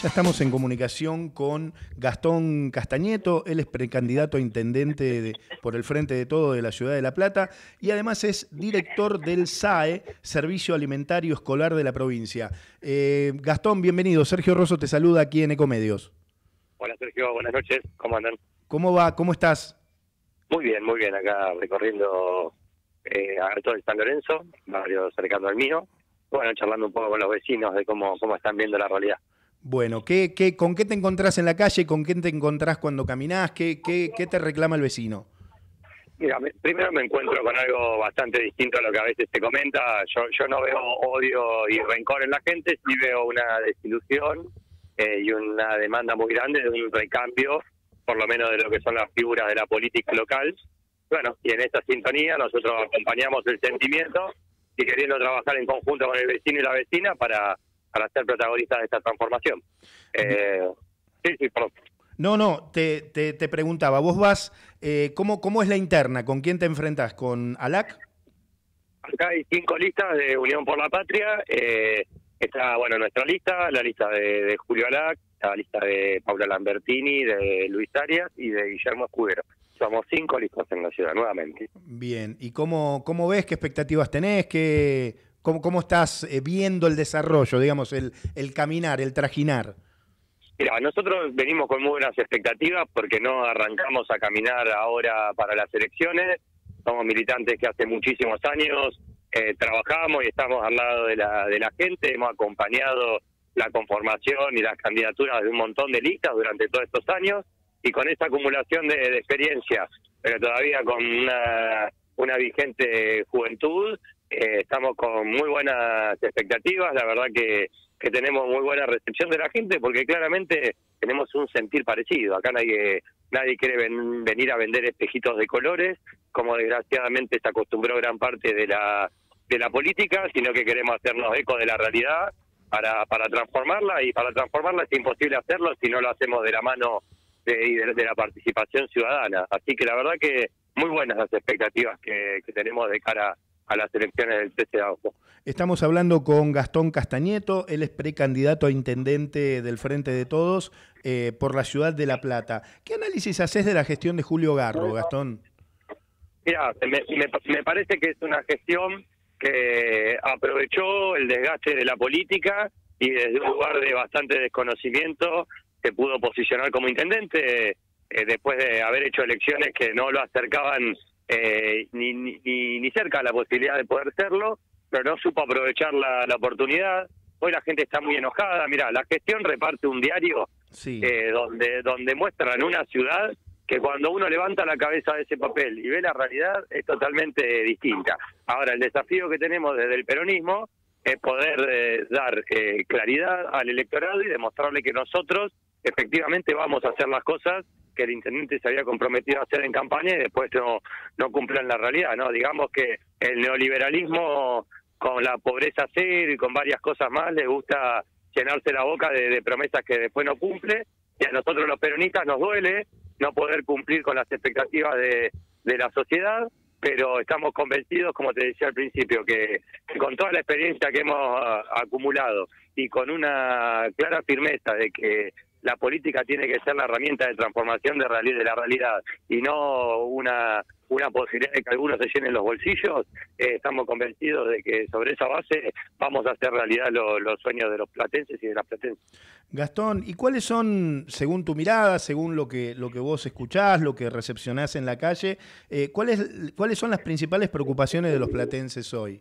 Ya estamos en comunicación con Gastón Castañeto, él es precandidato a intendente de- por el Frente de Todo de la Ciudad de La Plata y además es director del SAE, Servicio Alimentario Escolar de la provincia. Eh, Gastón, bienvenido. Sergio Rosso te saluda aquí en Ecomedios. Hola Sergio, buenas noches, ¿cómo andan? ¿Cómo va? ¿Cómo estás? Muy bien, muy bien, acá recorriendo eh, Alto de San Lorenzo, barrio cercano al mío, bueno, charlando un poco con los vecinos de cómo, cómo están viendo la realidad. Bueno, ¿qué, qué, ¿con qué te encontrás en la calle? ¿Con qué te encontrás cuando caminás? ¿Qué, qué, qué te reclama el vecino? Mira, me- primero me encuentro con algo bastante distinto a lo que a veces se comenta, yo, yo no veo odio y rencor en la gente, sí veo una desilusión eh, y una demanda muy grande de un recambio, por lo menos de lo que son las figuras de la política local. Bueno, y en esta sintonía nosotros acompañamos el sentimiento y queriendo trabajar en conjunto con el vecino y la vecina para, para ser protagonistas de esta transformación. Eh, sí, sí, perdón. No, no, te, te, te preguntaba, vos vas, eh, ¿cómo, ¿cómo es la interna? ¿Con quién te enfrentás? ¿Con ALAC? Acá hay cinco listas de Unión por la Patria. Eh, está, bueno, nuestra lista, la lista de, de Julio Alac, la lista de Paula Lambertini, de Luis Arias y de Guillermo Escudero. Somos cinco listas en la ciudad, nuevamente. Bien, ¿y cómo, cómo ves? ¿Qué expectativas tenés? ¿Qué, cómo, ¿Cómo estás eh, viendo el desarrollo, digamos, el, caminar, el trajinar? Mira, nosotros venimos con muy buenas expectativas porque no arrancamos a caminar ahora para las elecciones. Somos militantes que hace muchísimos años eh, trabajamos y estamos al lado de la, de la gente. Hemos acompañado la conformación y las candidaturas de un montón de listas durante todos estos años y con esta acumulación de, de experiencia, pero todavía con una vigente juventud, eh, estamos con muy buenas expectativas. La verdad que que tenemos muy buena recepción de la gente porque claramente tenemos un sentir parecido. Acá nadie nadie quiere ven- venir a vender espejitos de colores, como desgraciadamente se acostumbró gran parte de la de la política, sino que queremos hacernos eco de la realidad para para transformarla y para transformarla es imposible hacerlo si no lo hacemos de la mano de, de, de la participación ciudadana. Así que la verdad que muy buenas las expectativas que, que tenemos de cara a las elecciones del 13 de agosto. Estamos hablando con Gastón Castañeto, él es precandidato a intendente del Frente de Todos eh, por la ciudad de La Plata. ¿Qué análisis haces de la gestión de Julio Garro, Gastón? Mira, me, me, me parece que es una gestión que aprovechó el desgaste de la política y desde un lugar de bastante desconocimiento se pudo posicionar como intendente eh, después de haber hecho elecciones que no lo acercaban eh, ni, ni, ni cerca a la posibilidad de poder serlo, pero no supo aprovechar la, la oportunidad. Hoy la gente está muy enojada. Mira, la gestión reparte un diario Sí. eh, donde donde muestran una ciudad que cuando uno levanta la cabeza de ese papel y ve la realidad es totalmente distinta. Ahora, el desafío que tenemos desde el peronismo es poder eh, dar eh, claridad al electorado y demostrarle que nosotros efectivamente vamos a hacer las cosas que el intendente se había comprometido a hacer en campaña y después no no cumplan la realidad, ¿no? Digamos que el neoliberalismo con la pobreza cero y con varias cosas más le gusta llenarse la boca de, promesas que después no cumple y a nosotros los peronistas nos duele no poder cumplir con las expectativas de, de la sociedad, pero estamos convencidos, como te decía al principio, que, que con toda la experiencia que hemos ah, acumulado y con una clara firmeza de que la política tiene que ser la herramienta de transformación de, de la realidad y no una una posibilidad de que algunos se llenen los bolsillos, eh, estamos convencidos de que sobre esa base vamos a hacer realidad lo- los sueños de los platenses y de las platenses. Gastón, ¿y cuáles son, según tu mirada, según lo que, lo que vos escuchás, lo que recepcionás en la calle, eh, ¿cuáles, cuáles son las principales preocupaciones de los platenses hoy?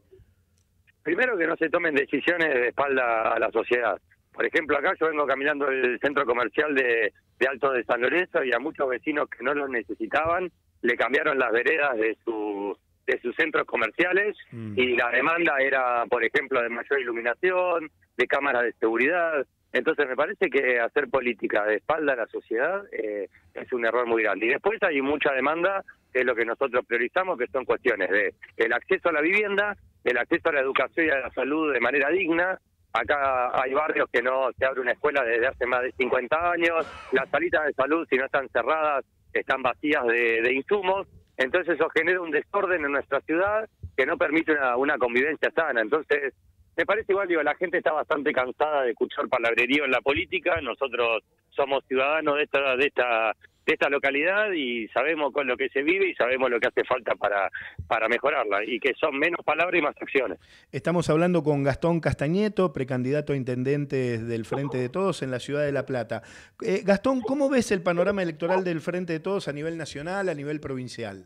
Primero que no se tomen decisiones de espalda a la sociedad. Por ejemplo, acá yo vengo caminando el centro comercial de, de Alto de San Lorenzo y a muchos vecinos que no lo necesitaban le cambiaron las veredas de su de sus centros comerciales Mm. y la demanda era, por ejemplo, de mayor iluminación, de cámaras de seguridad. Entonces me parece que hacer política de espalda a la sociedad eh, es un error muy grande. Y después hay mucha demanda, que es lo que nosotros priorizamos, que son cuestiones de el acceso a la vivienda, el acceso a la educación y a la salud de manera digna. Acá hay barrios que no se abre una escuela desde hace más de 50 años, las salitas de salud, si no están cerradas, están vacías de, insumos. Entonces eso genera un desorden en nuestra ciudad que no permite una, una convivencia sana. Entonces me parece igual, digo, la gente está bastante cansada de escuchar palabrerío en la política, nosotros somos ciudadanos de esta, de esta de esta localidad y sabemos con lo que se vive y sabemos lo que hace falta para, para mejorarla y que son menos palabras y más acciones. Estamos hablando con Gastón Castañeto, precandidato a intendente del Frente de Todos en la ciudad de La Plata. Eh, Gastón, ¿cómo ves el panorama electoral del Frente de Todos a nivel nacional, a nivel provincial?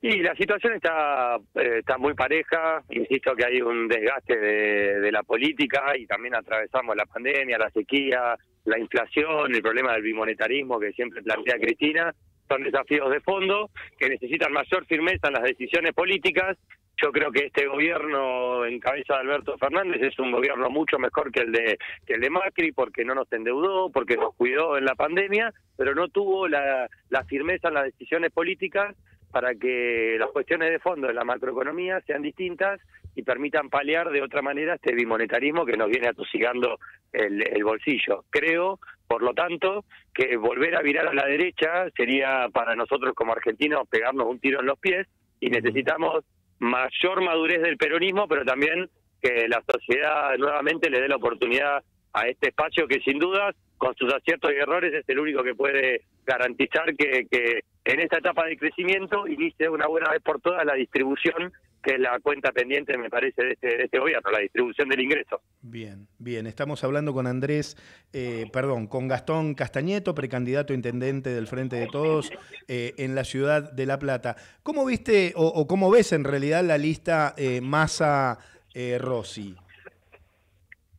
Y la situación está, eh, está muy pareja, insisto que hay un desgaste de, de la política y también atravesamos la pandemia, la sequía, la inflación, el problema del bimonetarismo que siempre plantea Cristina, son desafíos de fondo que necesitan mayor firmeza en las decisiones políticas. Yo creo que este gobierno en cabeza de Alberto Fernández es un gobierno mucho mejor que el de que el de Macri porque no nos endeudó, porque nos cuidó en la pandemia, pero no tuvo la, la firmeza en las decisiones políticas para que las cuestiones de fondo de la macroeconomía sean distintas y permitan paliar de otra manera este bimonetarismo que nos viene atosigando el, el, bolsillo. Creo, por lo tanto, que volver a virar a la derecha sería para nosotros como argentinos pegarnos un tiro en los pies y necesitamos mayor madurez del peronismo, pero también que la sociedad nuevamente le dé la oportunidad a este espacio que sin duda, con sus aciertos y errores, es el único que puede garantizar que, que en esta etapa de crecimiento inicie una buena vez por todas la distribución que es la cuenta pendiente, me parece, de este, de este, gobierno, la distribución del ingreso. Bien, bien. Estamos hablando con Andrés, eh, perdón, con Gastón Castañeto, precandidato a intendente del Frente de Todos eh, en la ciudad de La Plata. ¿Cómo viste o, o cómo ves en realidad la lista eh, Massa-Rossi?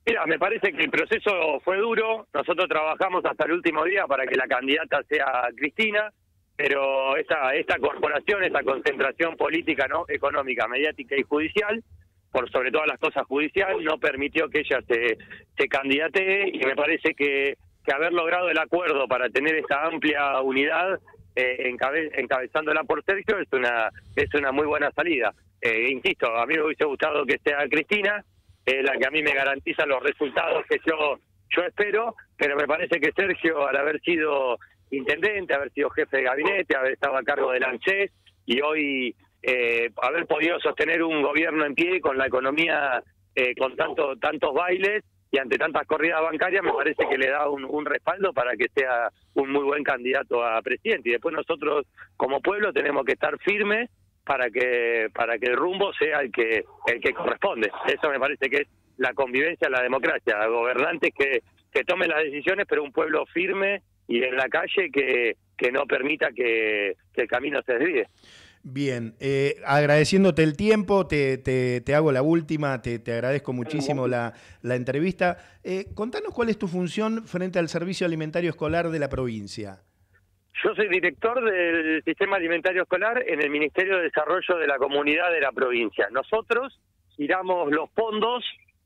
Mira, me parece que el proceso fue duro. Nosotros trabajamos hasta el último día para que la candidata sea Cristina pero esta, esta corporación, esta concentración política, no económica, mediática y judicial, por sobre todas las cosas judicial, no permitió que ella se, se candidate y me parece que, que haber logrado el acuerdo para tener esta amplia unidad eh, encabe, encabezándola por Sergio es una es una muy buena salida. Eh, insisto, a mí me hubiese gustado que sea Cristina, es la que a mí me garantiza los resultados que yo yo espero, pero me parece que Sergio, al haber sido intendente, haber sido jefe de gabinete, haber estado a cargo del ANSES y hoy eh, haber podido sostener un gobierno en pie con la economía eh, con tanto, tantos bailes y ante tantas corridas bancarias me parece que le da un, respaldo para que sea un muy buen candidato a presidente. Y después nosotros como pueblo tenemos que estar firmes para que para que el rumbo sea el que el que corresponde. Eso me parece que es la convivencia la democracia. Gobernantes que que tomen las decisiones pero un pueblo firme y en la calle que, que no permita que, que el camino se desvíe. Bien, eh, agradeciéndote el tiempo, te, te, te hago la última, te, te agradezco muchísimo la, la entrevista. Eh, contanos cuál es tu función frente al Servicio Alimentario Escolar de la provincia. Yo soy director del Sistema Alimentario Escolar en el Ministerio de Desarrollo de la Comunidad de la provincia. Nosotros giramos los fondos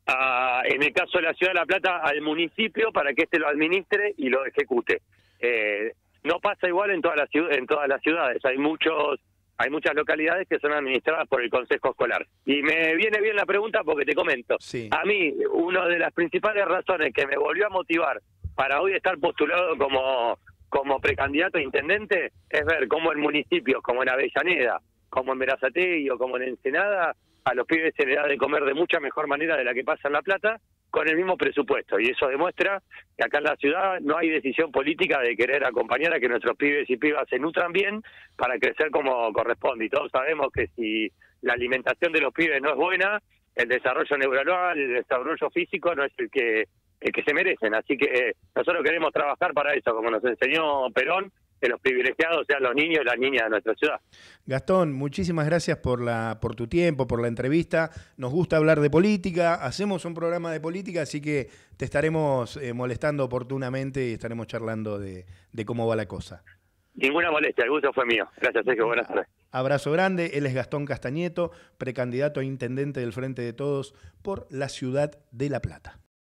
a, en el caso de la Ciudad de La Plata, al municipio para que éste lo administre y lo ejecute. Eh, no pasa igual en todas las en todas las ciudades. Hay muchos hay muchas localidades que son administradas por el Consejo Escolar. Y me viene bien la pregunta porque te comento. Sí. A mí, una de las principales razones que me volvió a motivar para hoy estar postulado como, como precandidato a intendente es ver cómo en municipios como en Avellaneda, como en Berazategui o como en Ensenada, a los pibes se les da de comer de mucha mejor manera de la que pasa en La Plata, con el mismo presupuesto. Y eso demuestra que acá en la ciudad no hay decisión política de querer acompañar a que nuestros pibes y pibas se nutran bien para crecer como corresponde. Y todos sabemos que si la alimentación de los pibes no es buena, el desarrollo neuronal, el desarrollo físico no es el que el que se merecen. Así que nosotros queremos trabajar para eso, como nos enseñó Perón, que los privilegiados sean los niños y las niñas de nuestra ciudad. Gastón, muchísimas gracias por, la, por tu tiempo, por la entrevista. Nos gusta hablar de política, hacemos un programa de política, así que te estaremos eh, molestando oportunamente y estaremos charlando de, de, cómo va la cosa. Ninguna molestia, el gusto fue mío. Gracias, Sergio. Buenas tardes. Abrazo grande. Él es Gastón Castañeto, precandidato a intendente del Frente de Todos por la ciudad de La Plata.